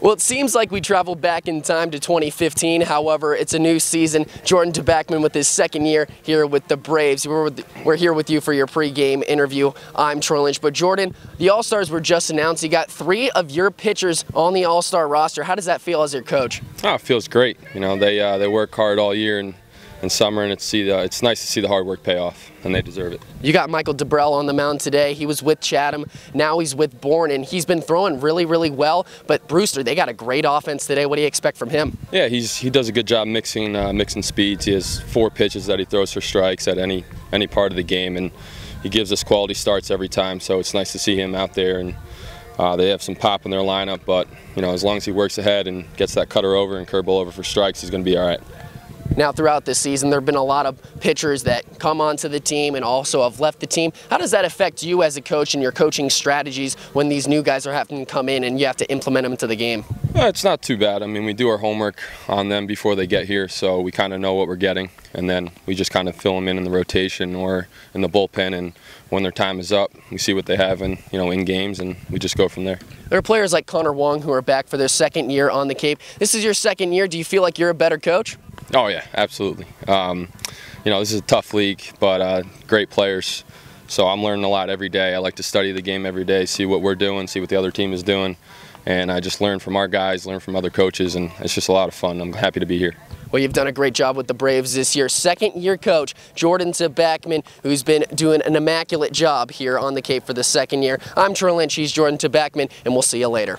Well, it seems like we traveled back in time to 2015. However, it's a new season. Jordan Tabakman with his second year here with the Braves. We're, with, we're here with you for your pregame interview. I'm Troy Lynch. But Jordan, the All-Stars were just announced. You got three of your pitchers on the All-Star roster. How does that feel as your coach? Oh, it feels great. You know, they uh, they work hard all year and in summer, and it's see the, it's nice to see the hard work pay off, and they deserve it. You got Michael Dubrell on the mound today. He was with Chatham. Now he's with Bourne, and he's been throwing really, really well. But Brewster, they got a great offense today. What do you expect from him? Yeah, he's he does a good job mixing uh, mixing speeds. He has four pitches that he throws for strikes at any any part of the game, and he gives us quality starts every time. So it's nice to see him out there and. Uh, they have some pop in their lineup, but you know, as long as he works ahead and gets that cutter over and curveball over for strikes, he's going to be all right. Now, throughout this season, there have been a lot of pitchers that come onto the team and also have left the team. How does that affect you as a coach and your coaching strategies when these new guys are having to come in and you have to implement them into the game? Well, it's not too bad. I mean, we do our homework on them before they get here, so we kind of know what we're getting, and then we just kind of fill them in in the rotation or in the bullpen. And when their time is up, we see what they have in you know in games, and we just go from there. There are players like Connor Wong who are back for their second year on the Cape. This is your second year. Do you feel like you're a better coach? Oh yeah, absolutely. Um, you know, this is a tough league, but uh, great players. So I'm learning a lot every day. I like to study the game every day, see what we're doing, see what the other team is doing, and I just learn from our guys, learn from other coaches, and it's just a lot of fun. I'm happy to be here. Well, you've done a great job with the Braves this year. Second year coach, Jordan Tabakman, who's been doing an immaculate job here on the Cape for the second year. I'm Troy Lynch, he's Jordan Tabakman, and we'll see you later.